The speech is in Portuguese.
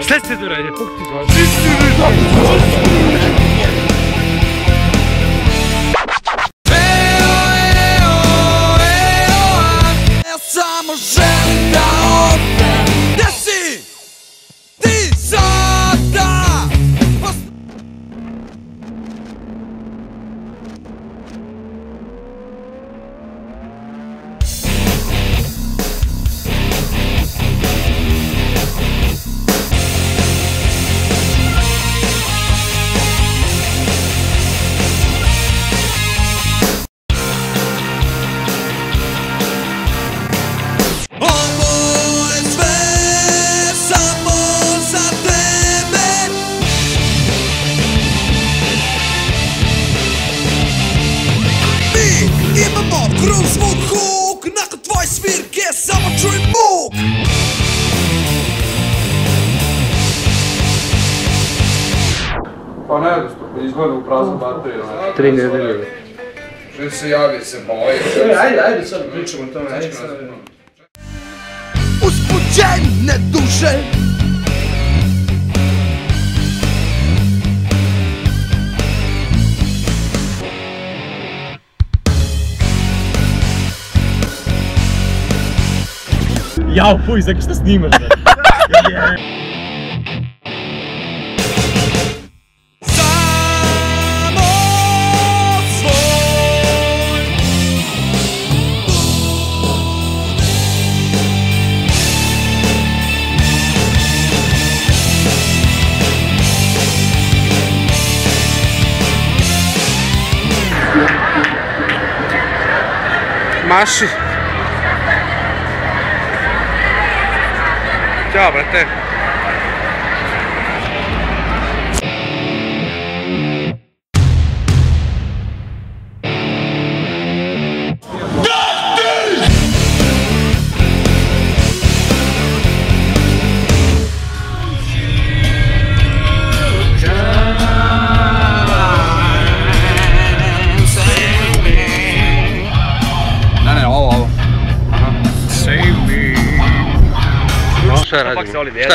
Sesle dur hadi. Sesle dur hadi. Kruv zvuk huk Nakon tvoje svirke samo čujem muk Pa ne, izgleda u praznu bateriju. Tri nedelje. Že se javi, se boje. Ajde, ajde, sad pričamo o tome. Ajde, sad. Uzbuđene Jao, fuj, bre? Samo svoj Maši. Ciao, per te. Sarah. Sarah.